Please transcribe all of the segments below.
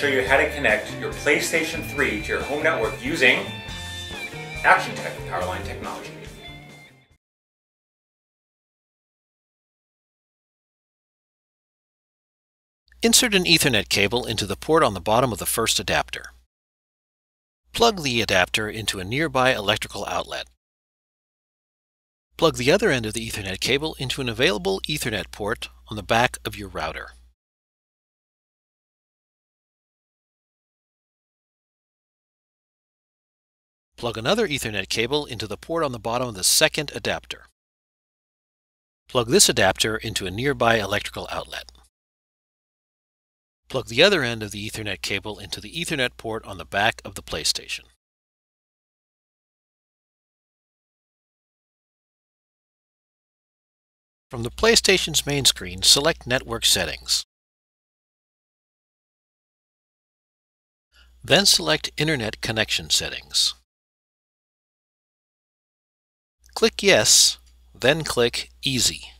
show you how to connect your PlayStation 3 to your home network using Actiontec Powerline technology. Insert an Ethernet cable into the port on the bottom of the first adapter. Plug the adapter into a nearby electrical outlet. Plug the other end of the Ethernet cable into an available Ethernet port on the back of your router. Plug another Ethernet cable into the port on the bottom of the second adapter. Plug this adapter into a nearby electrical outlet. Plug the other end of the Ethernet cable into the Ethernet port on the back of the PlayStation. From the PlayStation's main screen, select Network Settings. Then select Internet Connection Settings. Click Yes, then click Easy.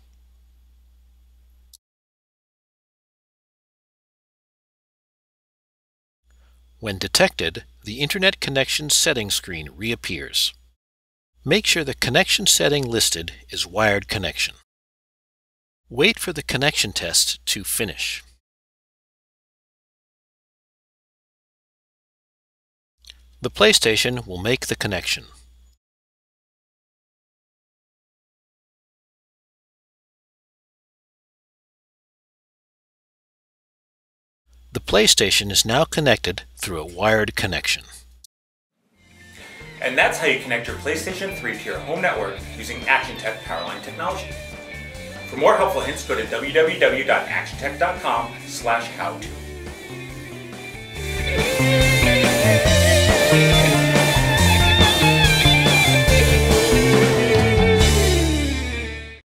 When detected, the Internet Connection Settings screen reappears. Make sure the connection setting listed is Wired Connection. Wait for the connection test to finish. The PlayStation will make the connection. The PlayStation is now connected through a wired connection. And that's how you connect your PlayStation 3 to your home network using Actiontec Powerline technology. For more helpful hints, go to www.actiontec.com slash how-to.